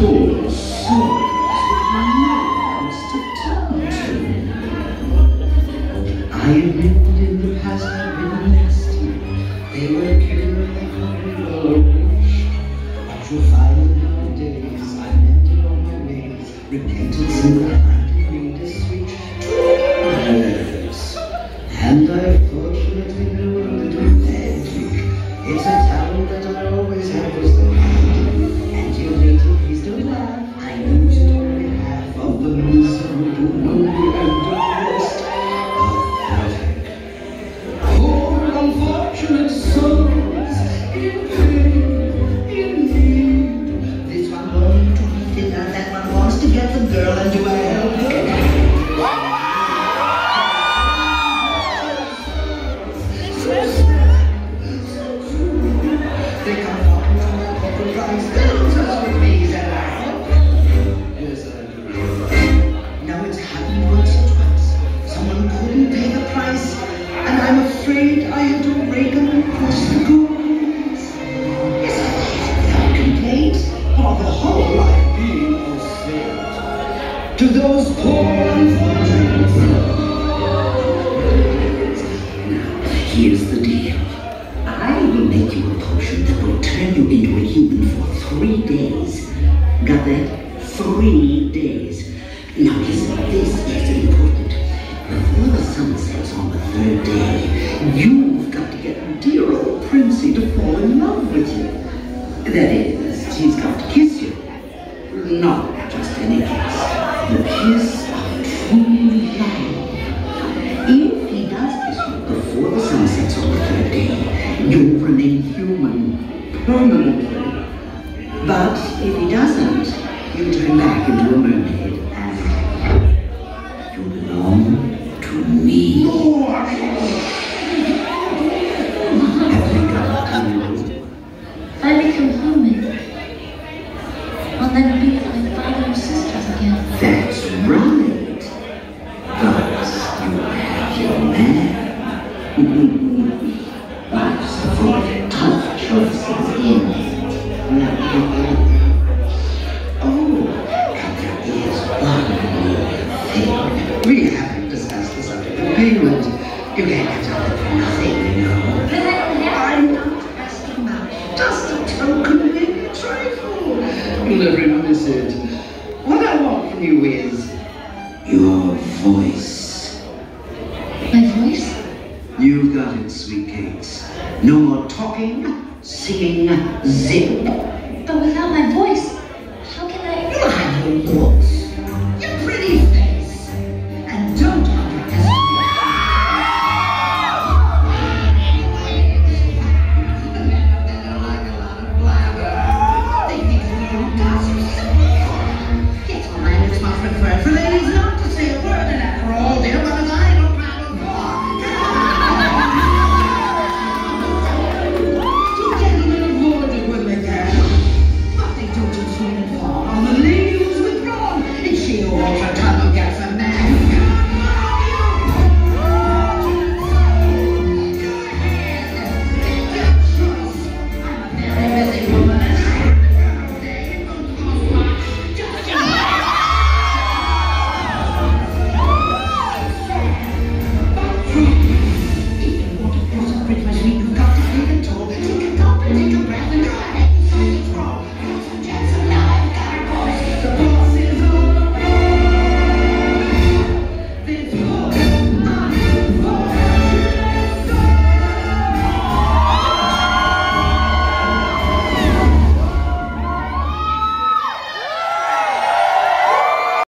turn to. I admit in the past been nasty. They were killing me But you'll find I mended all my ways. Repentance and reminded To those poor unfortunate souls. Now, here's the deal. I will make you a potion that will turn you into a human for three days. Got that? Three days. Now listen, this is important. Before the sun sets on the third day, you've got to get dear old Princey to fall in love with you. That is, he's got to kiss you. Not just any kiss. Kiss of true love. If he does this before the sun sets on the third day, you'll remain human permanently. But if he doesn't, you'll turn back into a mermaid in it. Oh, and there is one more thing. We haven't discussed the subject of payment. You can't get something for nothing, you know. I'm not asking much. Just a token maybe a trifle. You'll never miss it. What I want from you is your voice. My voice? You've got it, sweet cakes. No more talking, singing zip. But without my voice, how can I admire your looks, your pretty face, and don't underestimate. Ladies,